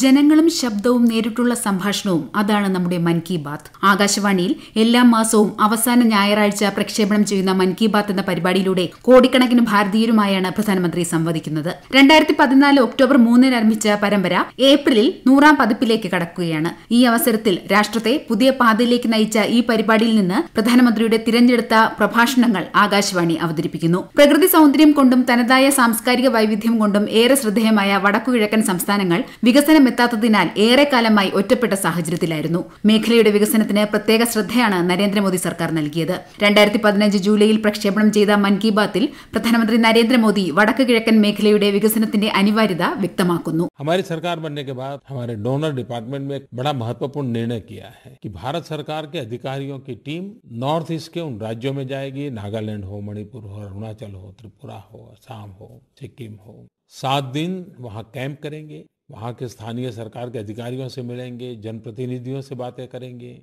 ജനങ്ങളും ശബ്ദവും നേരിട്ടുള്ള സംഭാഷണവും അതാണ് നമ്മുടെ മൻ കി ബാത്ത്. ആകാശവാണിയിൽ എല്ലാ മാസവും അവസാന ഞായറാഴ്ച പ്രക്ഷേപണം ചെയ്യുന്ന മൻ കി ബാത്ത് എന്ന പരിപാടിയിലൂടെ കോടിക്കണക്കിന് ഭാരതീയരുമായാണ് പ്രധാനമന്ത്രി സംവദിക്കുന്നത്. രണ്ടായിരത്തി പതിനാല് ഒക്ടോബർ മൂന്നിന് ആരംഭിച്ച പരമ്പര ഏപ്രിലിൽ നൂറാം പതിപ്പിലേക്ക് കടക്കുകയാണ്. ഈ അവസരത്തിൽ രാഷ്ട്രത്തെ പുതിയ പാതയിലേക്ക് നയിച്ച ഈ പരിപാടിയിൽ നിന്ന് പ്രധാനമന്ത്രിയുടെ തിരഞ്ഞെടുത്ത പ്രഭാഷണങ്ങൾ ആകാശവാണി അവതരിപ്പിക്കുന്നു. പ്രകൃതി സൗന്ദര്യം കൊണ്ടും തനതായ സാംസ്കാരിക വൈവിധ്യം കൊണ്ടും ഏറെ ശ്രദ്ധേയമായ വടക്കുകിഴക്കൻ സംസ്ഥാനങ്ങൾ വികസനം എത്താത്തതിനാൽ ഏറെക്കാലമായി ഒറ്റപ്പെട്ട സാഹചര്യത്തിലായിരുന്നു മേഖലയുടെ വികസനത്തിന് പ്രത്യേക ശ്രദ്ധയാണ് നരേന്ദ്രമോദി സർക്കാർ നൽകിയത് രണ്ടായിരത്തി പതിനഞ്ച് ജൂലൈയിൽ പ്രക്ഷേപണം ചെയ്ത മൻ കി ബാത്തിൽ പ്രധാനമന്ത്രി നരേന്ദ്രമോദി വടക്ക് കിഴക്കൻ മേഖലയുടെ വികസനത്തിന്റെ അനിവാര്യത വ്യക്തമാക്കുന്നു हमारी सरकार बनने के बाद हमारे डोनर डिपार्टमेंट में एक बड़ा महत्वपूर्ण निर्णय किया है कि भारत सरकार के अधिकारियों की टीम नॉर्थ ईस्ट के उन राज्यों में जाएगी नागालैंड हो मणिपुर हो अरुणाचल हो त्रिपुरा हो असम हो सिक्किम हो सात दिन वहाँ कैंप करेंगे वहाँ के स्थानीय सरकार के अधिकारियों से मिलेंगे जनप्रतिनिधियों से बातें करेंगे।